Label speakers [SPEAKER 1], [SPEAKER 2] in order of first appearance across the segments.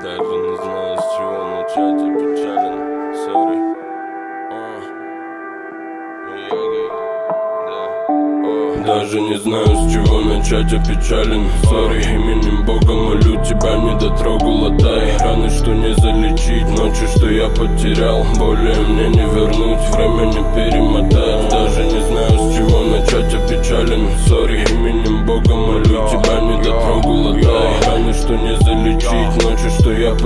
[SPEAKER 1] Даже не знаю, с чего начать, я печален, сори. А. А. Даже не знаю, с чего начать, я печален, сори. Именем Бога молю, тебя не дотрогала. Тай Раны, что не залечить, ночи, что я потерял. Более мне не вернуть, время не перемотать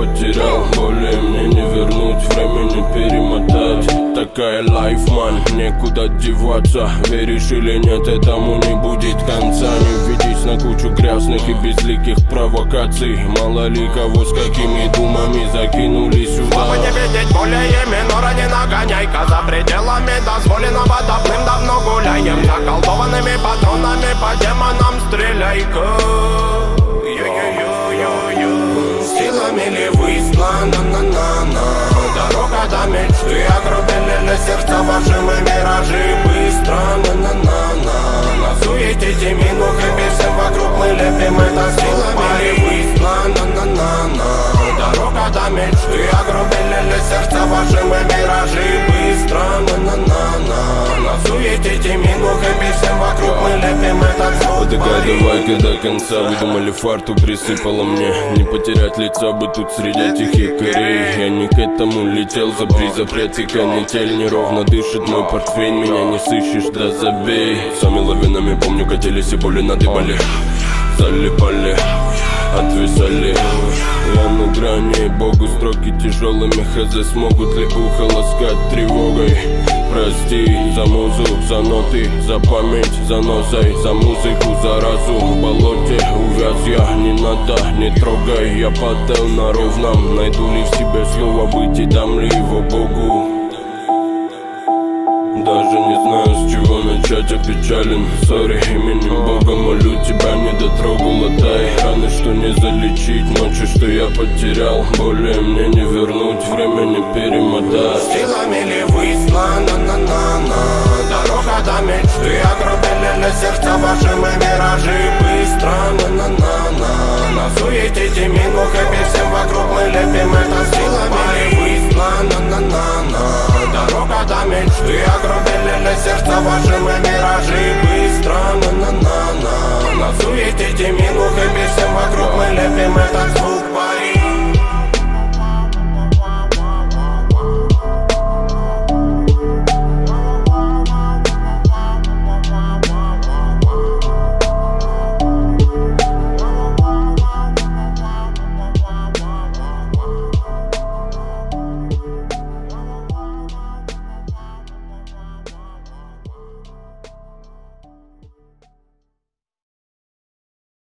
[SPEAKER 1] потерял Более мне не вернуть, время не перемотать. Такая лайф, ман, некуда деваться. Веришь или нет, этому не будет конца. Не ведись на кучу грязных и безликих провокаций. Мало ли кого с какими думами закинули сюда.
[SPEAKER 2] Чтобы не видеть более минора, не нагоняйка За пределами дозволенного давным-давно сердца ваши мы миражи Быстро на-на-на-на. На суете минух и всем вокруг мы лепим это силами. Ли выслана на-на-на Дорога до мечты огрубили сердца ваши мы миражи звук.
[SPEAKER 1] Догадывай, до конца выдумали фарту присыпала мне. Не потерять лица бы тут среди этих якорей Я не к этому летел за запрет и канитель Неровно дышит мой портфель, меня не сыщешь, да забей. Сами лавинами помню катились и боли надыбали Залипали, отвисали Я на грани, богу строки тяжелыми хз Смогут ли ухо ласкать тревогой Прости за музу, за ноты, за память, за носой За музыку, за разу в болоте увяз я Не надо, не трогай, я падал на ровном Найду ли в себе слово быть и дам ли его Богу. Даже не знаю, с чего начать, я печален Сори, именем Бога молю, тебя не Тай раны, что не залечить Ночи, что я потерял. Более мне не вернуть, время не перемотать.
[SPEAKER 2] Силами ли выслана на-на-на Дорога до мечты огрубили сердца ваши мы миражи Быстро. На-на-на-на На суете минух и всем вокруг мы лепим это. Силами ли выслана на-на-на Дорога до мечты огрубили сердца ваши